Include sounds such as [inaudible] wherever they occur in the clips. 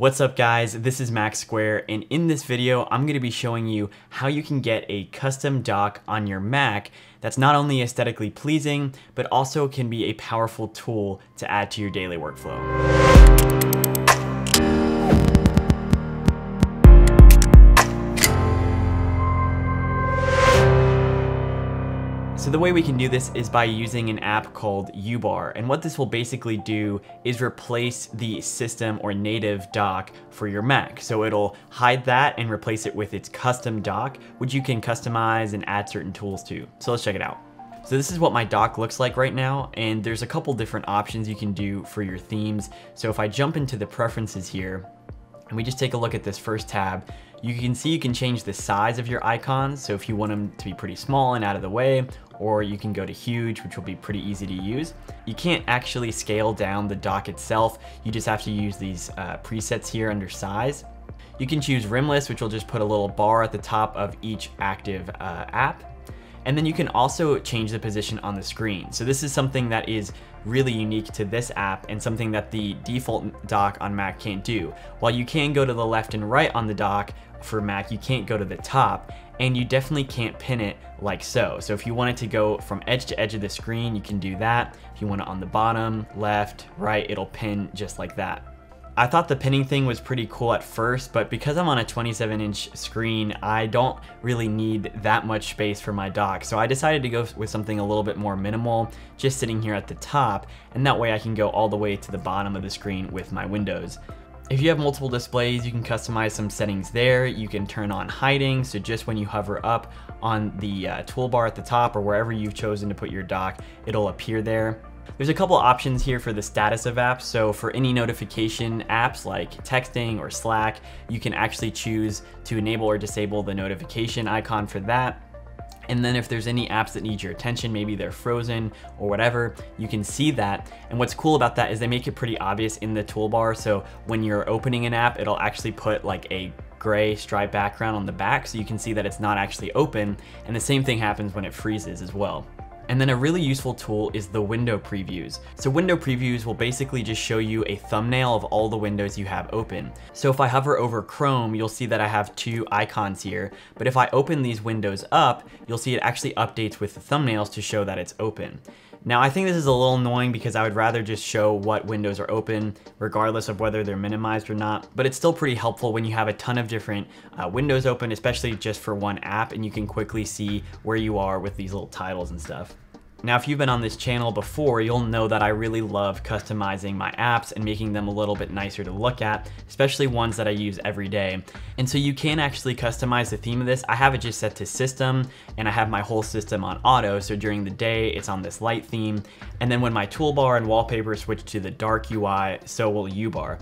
What's up guys, this is Mac Square and in this video I'm going to be showing you how you can get a custom dock on your Mac that's not only aesthetically pleasing but also can be a powerful tool to add to your daily workflow. So the way we can do this is by using an app called uBar. And what this will basically do is replace the system or native dock for your Mac. So it'll hide that and replace it with its custom dock, which you can customize and add certain tools to. So let's check it out. So this is what my dock looks like right now, and there's a couple different options you can do for your themes. So if I jump into the preferences here, and we just take a look at this first tab, you can see you can change the size of your icons. So if you want them to be pretty small and out of the way, or you can go to huge, which will be pretty easy to use. You can't actually scale down the dock itself. You just have to use these uh, presets here under size. You can choose rimless, which will just put a little bar at the top of each active uh, app. And then you can also change the position on the screen. So this is something that is really unique to this app and something that the default dock on Mac can't do. While you can go to the left and right on the dock for Mac, you can't go to the top and you definitely can't pin it like so. So if you want it to go from edge to edge of the screen, you can do that. If you want it on the bottom, left, right, it'll pin just like that. I thought the pinning thing was pretty cool at first, but because I'm on a 27 inch screen, I don't really need that much space for my dock. So I decided to go with something a little bit more minimal, just sitting here at the top, and that way I can go all the way to the bottom of the screen with my windows. If you have multiple displays, you can customize some settings there. You can turn on hiding, so just when you hover up on the uh, toolbar at the top or wherever you've chosen to put your dock, it'll appear there. There's a couple options here for the status of apps. So for any notification apps like texting or Slack, you can actually choose to enable or disable the notification icon for that. And then if there's any apps that need your attention, maybe they're frozen or whatever, you can see that. And what's cool about that is they make it pretty obvious in the toolbar. So when you're opening an app, it'll actually put like a gray stripe background on the back so you can see that it's not actually open. And the same thing happens when it freezes as well. And then a really useful tool is the window previews. So window previews will basically just show you a thumbnail of all the windows you have open. So if I hover over Chrome, you'll see that I have two icons here, but if I open these windows up, you'll see it actually updates with the thumbnails to show that it's open. Now I think this is a little annoying because I would rather just show what windows are open regardless of whether they're minimized or not, but it's still pretty helpful when you have a ton of different uh, windows open, especially just for one app and you can quickly see where you are with these little titles and stuff. Now, if you've been on this channel before, you'll know that I really love customizing my apps and making them a little bit nicer to look at, especially ones that I use every day. And so you can actually customize the theme of this. I have it just set to system and I have my whole system on auto. So during the day, it's on this light theme. And then when my toolbar and wallpaper switch to the dark UI, so will uBar.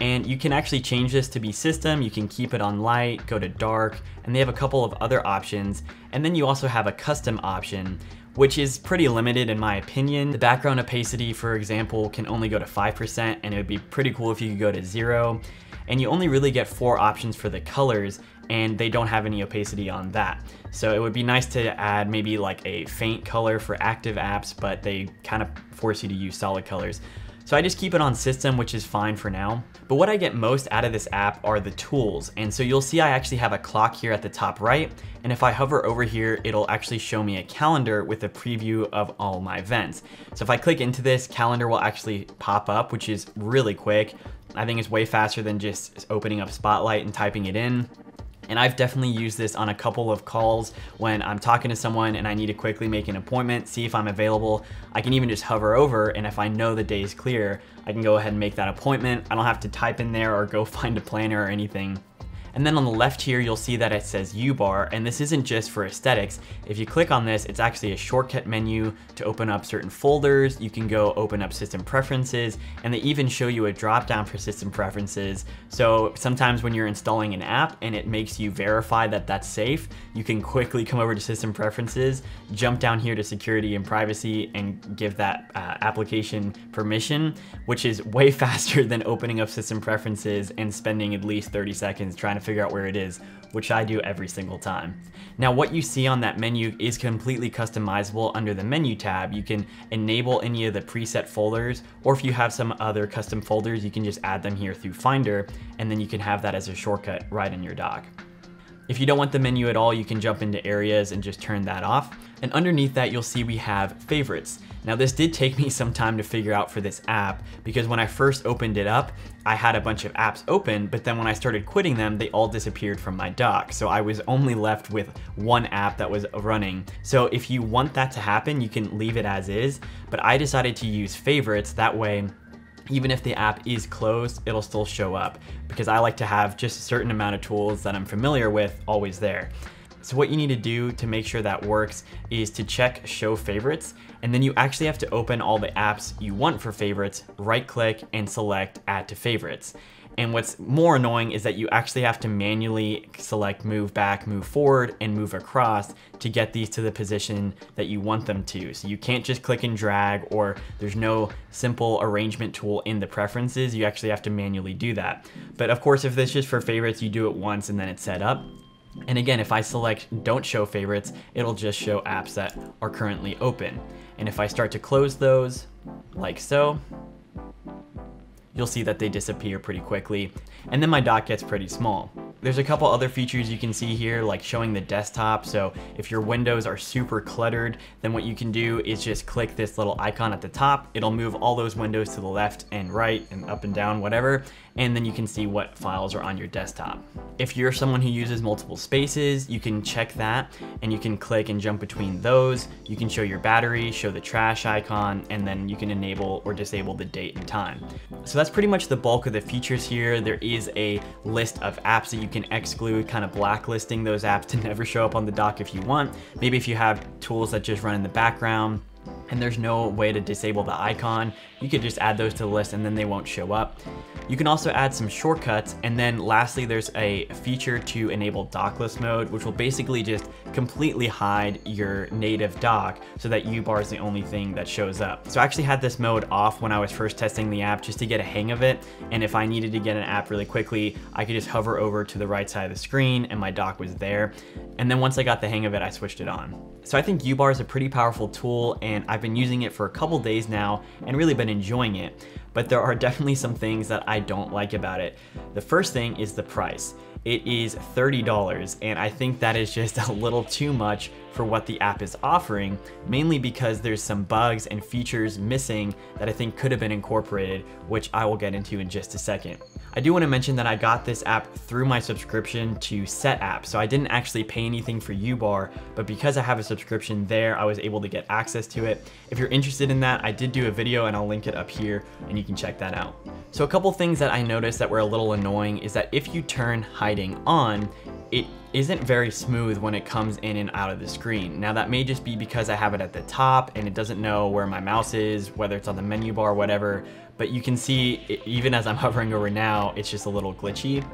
And you can actually change this to be system, you can keep it on light, go to dark, and they have a couple of other options. And then you also have a custom option which is pretty limited in my opinion. The background opacity, for example, can only go to 5%, and it would be pretty cool if you could go to zero. And you only really get four options for the colors, and they don't have any opacity on that. So it would be nice to add maybe like a faint color for active apps, but they kind of force you to use solid colors. So I just keep it on system, which is fine for now. But what I get most out of this app are the tools. And so you'll see I actually have a clock here at the top right. And if I hover over here, it'll actually show me a calendar with a preview of all my events. So if I click into this, calendar will actually pop up, which is really quick. I think it's way faster than just opening up Spotlight and typing it in. And I've definitely used this on a couple of calls when I'm talking to someone and I need to quickly make an appointment, see if I'm available. I can even just hover over and if I know the day is clear, I can go ahead and make that appointment. I don't have to type in there or go [laughs] find a planner or anything. And then on the left here, you'll see that it says uBar, and this isn't just for aesthetics. If you click on this, it's actually a shortcut menu to open up certain folders. You can go open up system preferences, and they even show you a drop down for system preferences. So sometimes when you're installing an app and it makes you verify that that's safe, you can quickly come over to system preferences, jump down here to security and privacy, and give that uh, application permission, which is way [laughs] faster than opening up system preferences and spending at least 30 seconds trying to to figure out where it is, which I do every single time. Now what you see on that menu is completely customizable under the menu tab. You can enable any of the preset folders, or if you have some other custom folders, you can just add them here through Finder, and then you can have that as a shortcut right in your dock. If you don't want the menu at all, you can jump into areas and just turn that off. And underneath that, you'll see we have favorites. Now this did take me some time to figure out for this app because when I first opened it up, I had a bunch of apps open, but then when I started quitting them, they all disappeared from my dock. So I was only left with one app that was running. So if you want that to happen, you can leave it as is, but I decided to use favorites. That way even if the app is closed, it'll still show up because I like to have just a certain amount of tools that I'm familiar with always there. So what you need to do to make sure that works is to check show favorites and then you actually have to open all the apps you want for favorites, right click and select add to favorites. And what's more annoying is that you actually have to manually select move back, move forward, and move across to get these to the position that you want them to. So you can't just click and drag or there's no simple arrangement tool in the preferences. You actually have to manually do that. But of course, if this is just for favorites, you do it once and then it's set up. And again, if I select don't show favorites, it'll just show apps that are currently open. And if I start to close those, like so, you'll see that they disappear pretty quickly. And then my dock gets pretty small. There's a couple other features you can see here, like showing the desktop. So if your windows are super cluttered, then what you can do is just click this little icon at the top. It'll move all those windows to the left and right and up and down, whatever. And then you can see what files are on your desktop. If you're someone who uses multiple spaces, you can check that and you can click and jump between those. You can show your battery, show the trash icon, and then you can enable or disable the date and time. So that's pretty much the bulk of the features here. There is a list of apps that you can exclude, kind of blacklisting those apps to [laughs] never show up on the dock if you want. Maybe if you have tools that just run in the background, and there's no way to disable the icon, you could just add those to the list and then they won't show up. You can also add some shortcuts and then lastly there's a feature to enable dockless mode which will basically just completely hide your native dock so that uBar is the only thing that shows up. So I actually had this mode off when I was first testing the app just to get a hang of it and if I needed to get an app really quickly I could just hover over to the right side of the screen and my dock was there and then once I got the hang of it I switched it on. So I think uBar is a pretty powerful tool and I've been using it for a couple days now and really been enjoying it. But there are [laughs] definitely some things that I don't like about it. The first thing is the price. It is $30 and I think that is just [laughs] a little too much for what the app is offering, mainly because there's some bugs and features missing that I think could have been incorporated, which I will get into in just a second. I do want to mention that I got this app through my subscription to Setapp, so I didn't actually pay anything for uBar, but because I have a subscription there, I was able to get access to it. If you're interested in that, I did do a video and I'll link it up here and you can check that out. So a couple things that I noticed that were a little annoying is that if you turn hiding on, it isn't very smooth when it comes in and out of the screen. Now that may just be because I have it at the top and it doesn't know where my mouse is, whether it's on the menu bar, whatever, but you can see even as I'm [laughs] hovering over now, it's just a little glitchy.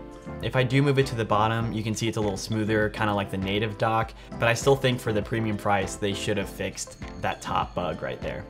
If I do move it to the bottom, you can see it's a little smoother, kind of like the native dock, but I still think for the premium price, they should have fixed that top bug right there.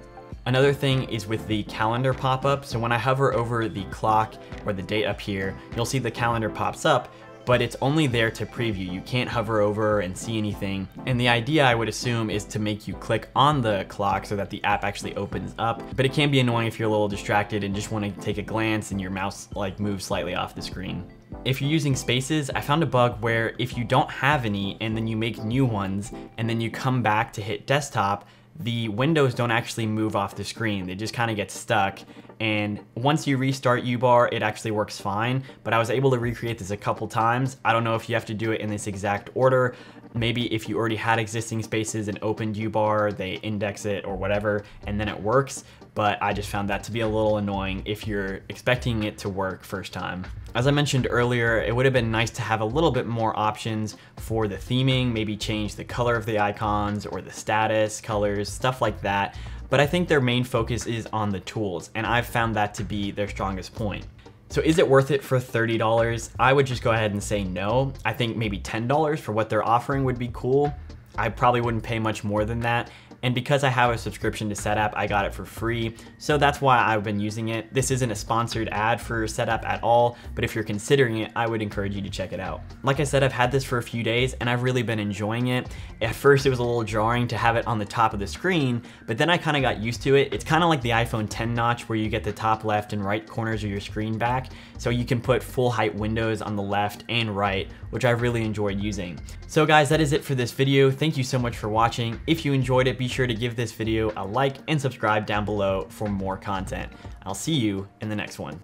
Another thing is with the calendar pop-up. So when I hover over the clock or the date up here, you'll see the calendar pops up, but it's only there to preview. You can't hover over and see anything. And the idea I would assume is to make you click on the clock so that the app actually opens up. But it can be annoying if you're a little distracted and just want to take a glance and your mouse like moves slightly off the screen. If you're using spaces, I found a bug where if you don't have any and then you make new ones and then you come back to hit desktop, the windows don't actually move off the screen. They just kind of get stuck. And once you restart uBar, it actually works fine. But I was able to recreate this a couple times. I don't know if you have to do it in this exact order. Maybe if you already had existing spaces and opened uBar, they index it or whatever, and then it works but I just found that to be a little annoying if you're expecting it to work first time. As I mentioned earlier, it would have been nice to have a little bit more options for the theming, maybe change the color of the icons or the status colors, stuff like that. But I think their main focus is on the tools, and I've found that to be their strongest point. So is it worth it for $30? I would just go ahead and say no. I think maybe $10 for what they're offering would be cool. I probably wouldn't pay much more than that. And because I have a subscription to Setapp, I got it for free. So that's why I've been using it. This isn't a sponsored ad for Setapp at all, but if you're considering it, I would encourage you to check it out. Like I said, I've had this for a few days and I've really been enjoying it. At first, it was a little jarring to have it on the top of the screen, but then I kind of got used to it. It's kind of like the iPhone 10 notch where you get the top left and right corners of your screen back. So you can put full height windows on the left and right, which I've really enjoyed using. So guys, that is it for this video. Thank you so much for watching. If you enjoyed it, be sure to give this video a like and subscribe down below for more content. I'll see you in the next one.